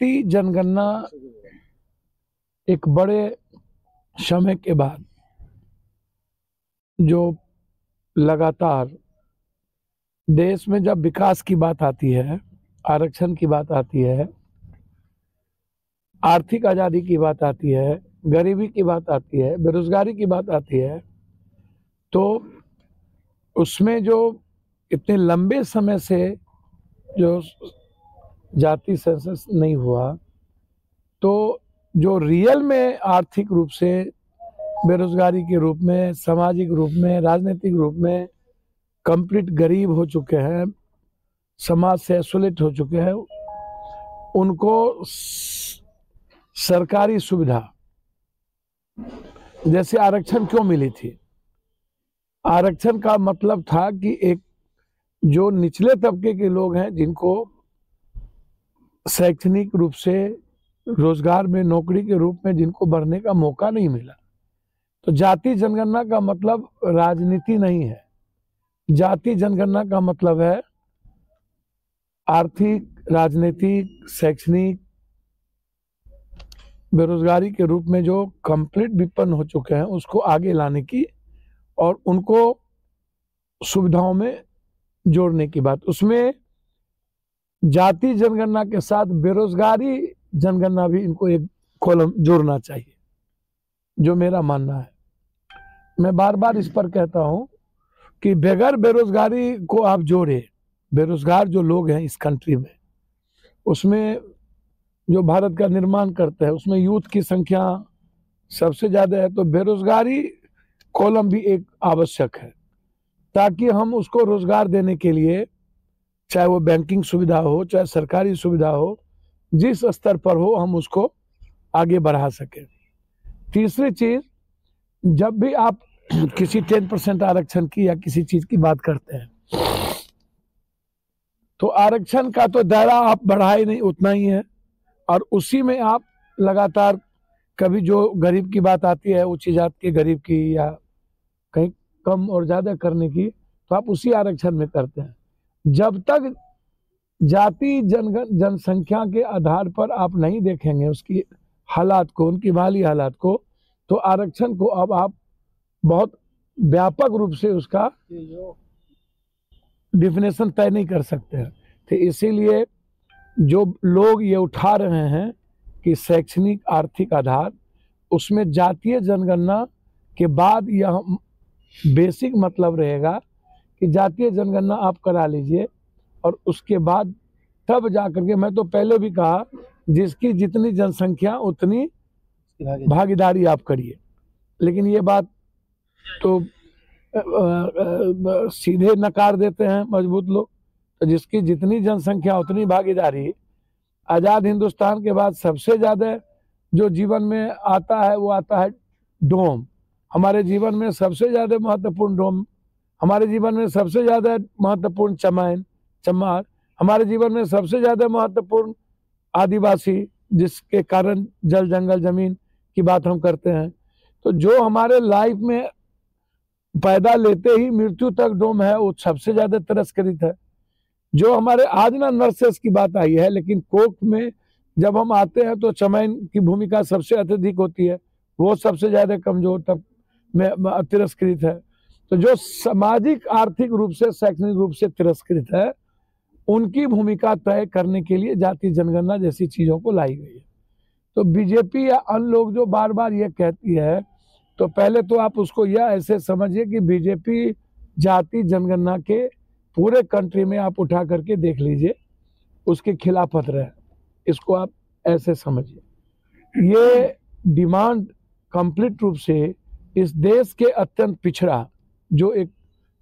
जाति जनगणना एक बड़े समय के बाद जो लगातार देश में जब विकास की बात आती है, आरक्षण की बात आती है, आर्थिक आज़ादी की बात आती है, गरीबी की बात आती है, बेरोजगारी की बात आती है तो उसमें जो इतने लंबे समय से जो जाति सेंसस नहीं हुआ तो जो रियल में आर्थिक रूप से बेरोजगारी के रूप में, सामाजिक रूप में, राजनीतिक रूप में कंप्लीट गरीब हो चुके हैं, समाज से एसोलेट हो चुके हैं, उनको सरकारी सुविधा, जैसे आरक्षण क्यों मिली थी? आरक्षण का मतलब था कि एक जो निचले तबके के लोग हैं, जिनको शैक्षणिक रूप से रोज़गार में, नौकरी के रूप में जिनको बढ़ने का मौका नहीं मिला। तो जाति जनगणना का मतलब राजनीति नहीं है। जाति जनगणना का मतलब है आर्थिक, राजनीतिक, शैक्षणिक बेरोजगारी के रूप में जो कंप्लीट विपन्न हो चुके हैं, उसको आगे लाने की और उनको सुविधाओं में जोड़ने की बात। उसमें जाति जनगणना के साथ बेरोजगारी जनगणना भी इनको एक कॉलम जोड़ना चाहिए, जो मेरा मानना है। मैं बार बार इस पर कहता हूँ कि बगैर बेरोजगारी को आप जोड़े, बेरोजगार जो लोग हैं इस कंट्री में, उसमें जो भारत का निर्माण करते हैं, उसमें यूथ की संख्या सबसे ज़्यादा है तो बेरोजगारी कॉलम भी एक आवश्यक है, ताकि हम उसको रोज़गार देने के लिए चाहे वो बैंकिंग सुविधा हो, चाहे सरकारी सुविधा हो, जिस स्तर पर हो हम उसको आगे बढ़ा सकें। तीसरी चीज़, जब भी आप किसी टेन परसेंट आरक्षण की या किसी चीज़ की बात करते हैं तो आरक्षण का तो दायरा आप बढ़ाए नहीं, उतना ही है। और उसी में आप लगातार कभी जो गरीब की बात आती है, ऊँची जात के गरीब की या कहीं कम और ज़्यादा करने की तो आप उसी आरक्षण में करते हैं। जब तक जाति जनगण जनसंख्या के आधार पर आप नहीं देखेंगे उसकी हालात को, उनकी माली हालात को तो आरक्षण को अब आप बहुत व्यापक रूप से उसका डिफिनेशन तय नहीं कर सकते हैं। तो इसीलिए जो लोग ये उठा रहे हैं कि शैक्षणिक, आर्थिक आधार, उसमें जातीय जनगणना के बाद यह बेसिक मतलब रहेगा कि जातीय जनगणना आप करा लीजिए और उसके बाद तब जा करके मैं तो पहले भी कहा जिसकी जितनी जनसंख्या उतनी भागीदारी आप करिए। लेकिन ये बात तो आ, आ, सीधे नकार देते हैं मज़बूत लोग। तो जिसकी जितनी जनसंख्या उतनी भागीदारी। आज़ाद हिंदुस्तान के बाद सबसे ज़्यादा जो जीवन में आता है वो आता है डोम। हमारे जीवन में सबसे ज़्यादा महत्वपूर्ण डोम हमारे जीवन में सबसे ज़्यादा महत्वपूर्ण चमाइन चमार हमारे जीवन में सबसे ज़्यादा महत्वपूर्ण आदिवासी, जिसके कारण जल जंगल ज़मीन की बात हम करते हैं। तो जो हमारे लाइफ में पैदा लेते ही मृत्यु तक डोम है, वो सबसे ज़्यादा तिरस्कृत है। जो हमारे आज ना नर्सेस की बात आई है, लेकिन कोक में जब हम आते हैं तो चमैन की भूमिका सबसे अत्यधिक होती है। वो सबसे ज़्यादा कमज़ोर तब में, तिरस्कृत है। तो जो सामाजिक, आर्थिक रूप से, शैक्षणिक रूप से तिरस्कृत है, उनकी भूमिका तय करने के लिए जाति जनगणना जैसी चीज़ों को लाई गई है। तो बीजेपी या अन्य लोग जो बार बार ये कहती है तो पहले तो आप उसको यह ऐसे समझिए कि बीजेपी जाति जनगणना के पूरे कंट्री में आप उठा करके देख लीजिए, उसके खिलाफत रहे। इसको आप ऐसे समझिए। ये डिमांड कंप्लीट रूप से इस देश के अत्यंत पिछड़ा जो एक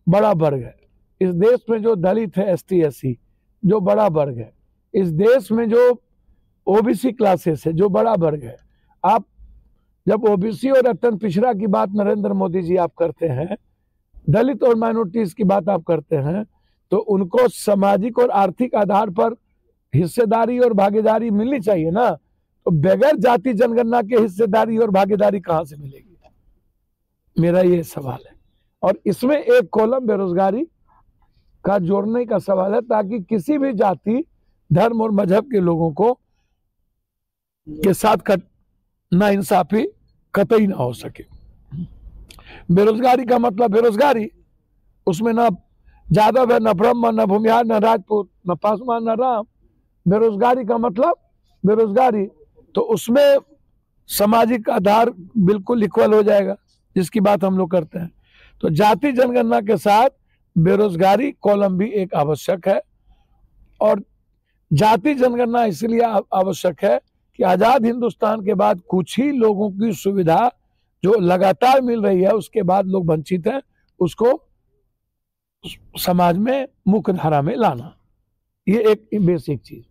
बड़ा वर्ग है। इस देश में जो दलित है एस टी जो बड़ा वर्ग है, इस देश में जो ओबीसी क्लासेस है, जो बड़ा वर्ग है, आप जब ओबीसी और अत्यंत पिछड़ा की बात नरेंद्र मोदी जी आप करते हैं, दलित और माइनॉरिटीज की बात आप करते हैं तो उनको सामाजिक और आर्थिक आधार पर हिस्सेदारी और भागीदारी मिलनी चाहिए ना। तो बगैर जाति जनगणना के हिस्सेदारी और भागीदारी कहाँ से मिलेगी? मेरा ये सवाल है। और इसमें एक कॉलम बेरोजगारी का जोड़ने का सवाल है ताकि किसी भी जाति, धर्म और मज़हब के लोगों को के साथ कट, ना इंसाफी कतई ना हो सके। बेरोजगारी का मतलब बेरोजगारी, उसमें ना जादव है, न ब्रह्म, न भूमिहार, न राजपूत, न पासवान, न राम। बेरोजगारी का मतलब बेरोजगारी तो उसमें सामाजिक आधार बिल्कुल इक्वल हो जाएगा, जिसकी बात हम लोग करते हैं। तो जाति जनगणना के साथ बेरोजगारी कॉलम भी एक आवश्यक है और जाति जनगणना इसलिए आवश्यक है कि आज़ाद हिंदुस्तान के बाद कुछ ही लोगों की सुविधा जो लगातार मिल रही है, उसके बाद लोग वंचित हैं, उसको समाज में मुख्य धारा में लाना। ये एक बेसिक चीज़।